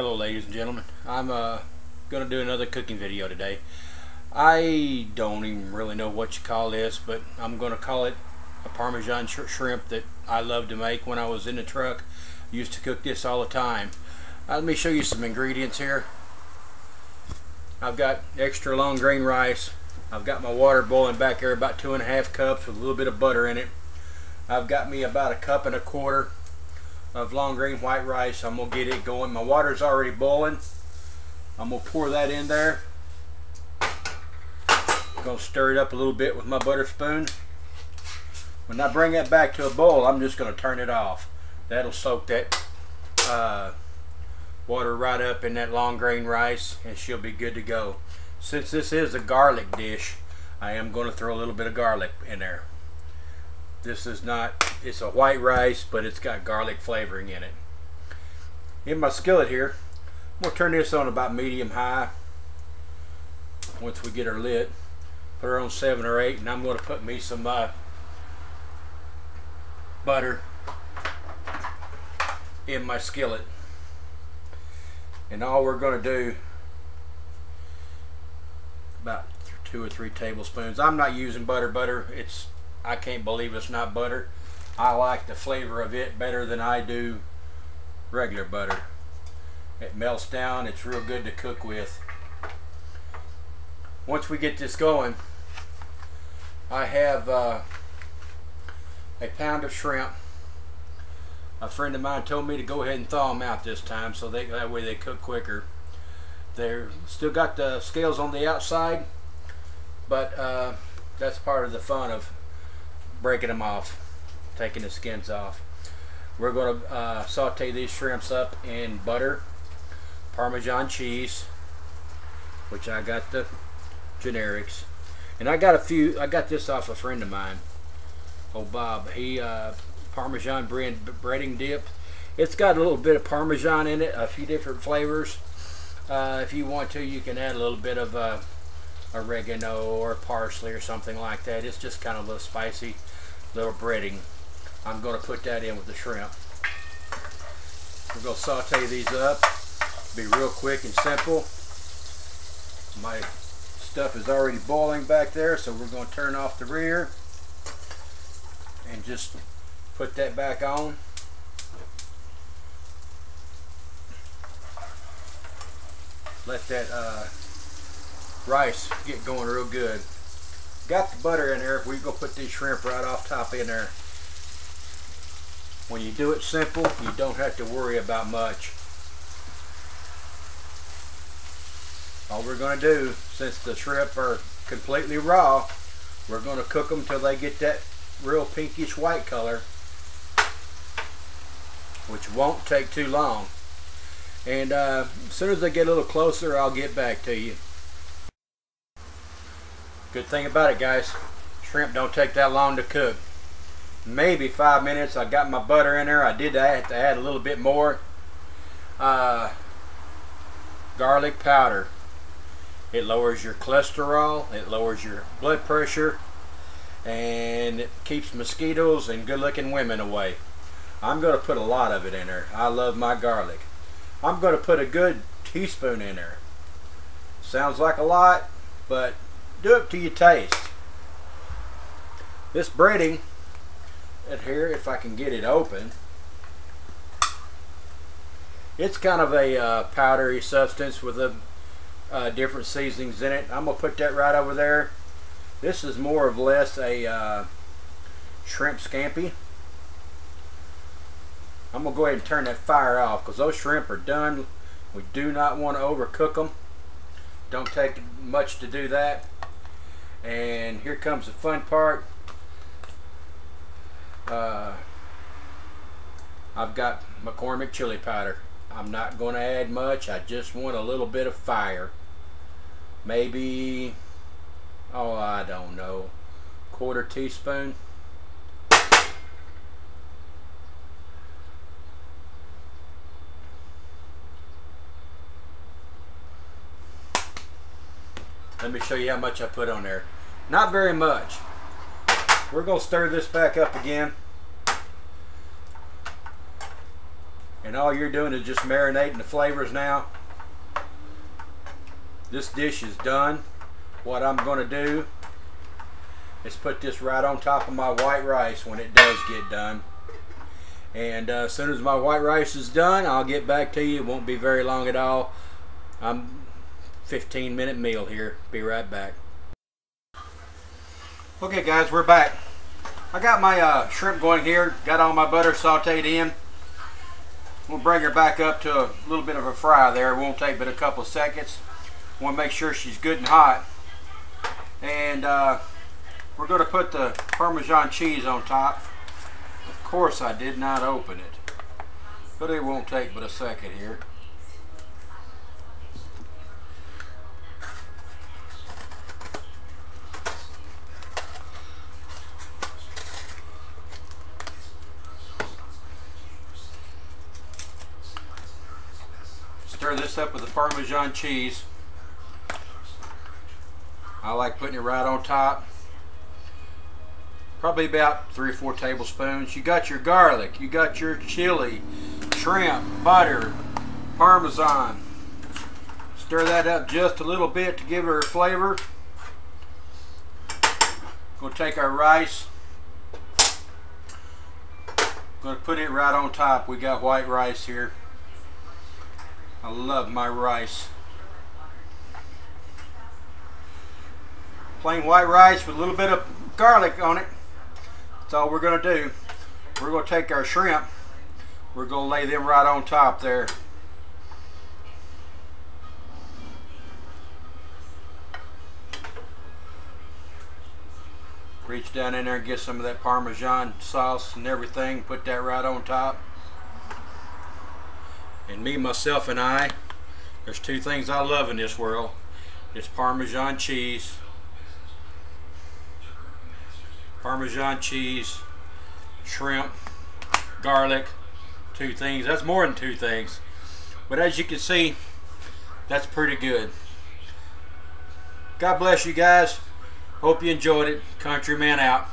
Hello ladies and gentlemen. I'm uh, going to do another cooking video today. I don't even really know what you call this, but I'm going to call it a Parmesan sh shrimp that I love to make when I was in the truck. Used to cook this all the time. Uh, let me show you some ingredients here. I've got extra long grain rice. I've got my water boiling back there about two and a half cups with a little bit of butter in it. I've got me about a cup and a quarter of long grain white rice. I'm gonna get it going. My water's already boiling. I'm gonna pour that in there. I'm gonna stir it up a little bit with my butter spoon. When I bring that back to a boil, I'm just gonna turn it off. That'll soak that uh, water right up in that long grain rice and she'll be good to go. Since this is a garlic dish, I am gonna throw a little bit of garlic in there. This is not, it's a white rice, but it's got garlic flavoring in it. In my skillet here, I'm going to turn this on about medium high once we get her lit. Put her on 7 or 8, and I'm going to put me some uh, butter in my skillet. And all we're going to do about two or three tablespoons. I'm not using butter butter. It's I can't believe it's not butter. I like the flavor of it better than I do regular butter. It melts down, it's real good to cook with. Once we get this going, I have uh, a pound of shrimp. A friend of mine told me to go ahead and thaw them out this time so they, that way they cook quicker. They're still got the scales on the outside, but uh, that's part of the fun of breaking them off, taking the skins off. We're going to uh, saute these shrimps up in butter, Parmesan cheese, which I got the generics, and I got a few. I got this off a friend of mine, oh Bob. He uh, Parmesan bread, breading dip. It's got a little bit of Parmesan in it, a few different flavors. Uh, if you want to, you can add a little bit of uh, oregano or parsley or something like that. It's just kind of a little spicy little breading. I'm going to put that in with the shrimp. We're going to saute these up. Be real quick and simple. My stuff is already boiling back there, so we're going to turn off the rear and just put that back on. Let that uh, rice get going real good. Got the butter in there. Going to put these shrimp right off top in there. When you do it simple, you don't have to worry about much. All we're going to do, since the shrimp are completely raw, we're going to cook them till they get that real pinkish white color, which won't take too long. And uh, as soon as they get a little closer, I'll get back to you. Good thing about it, guys, shrimp don't take that long to cook. Maybe five minutes. I got my butter in there. I did have to add a little bit more uh, garlic powder. It lowers your cholesterol. It lowers your blood pressure. And it keeps mosquitoes and good-looking women away. I'm going to put a lot of it in there. I love my garlic. I'm going to put a good teaspoon in there. Sounds like a lot, but do it to your taste. This breading at here, if I can get it open, it's kind of a uh, powdery substance with a uh, different seasonings in it. I'm gonna put that right over there. This is more or less a uh, shrimp scampi. I'm gonna go ahead and turn that fire off because those shrimp are done. We do not want to overcook them. Don't take much to do that. And here comes the fun part. Uh, I've got McCormick chili powder. I'm not going to add much. I just want a little bit of fire. Maybe, oh, I don't know, quarter teaspoon. Let me show you how much I put on there. Not very much. We're going to stir this back up again. And all you're doing is just marinating the flavors now. This dish is done. What I'm going to do is put this right on top of my white rice when it does get done. And uh, as soon as my white rice is done, I'll get back to you. It won't be very long at all. I'm 15 minute meal here. Be right back. Okay guys, we're back. I got my uh, shrimp going here. Got all my butter sauteed in. We'll bring her back up to a little bit of a fry there. It won't take but a couple seconds. Want to make sure she's good and hot. And uh, we're going to put the Parmesan cheese on top. Of course I did not open it. But it won't take but a second here. This up with the Parmesan cheese. I like putting it right on top. Probably about three or four tablespoons. You got your garlic, you got your chili, shrimp, butter, Parmesan. Stir that up just a little bit to give her a flavor. Gonna take our rice. Gonna put it right on top. We got white rice here. I love my rice. Plain white rice with a little bit of garlic on it. That's all we're going to do. We're going to take our shrimp. We're going to lay them right on top there. Reach down in there and get some of that Parmesan sauce and everything. Put that right on top. And me, myself, and I, there's two things I love in this world. It's Parmesan cheese. Parmesan cheese, shrimp, garlic, two things. That's more than two things. But as you can see, that's pretty good. God bless you guys. Hope you enjoyed it. Countryman out.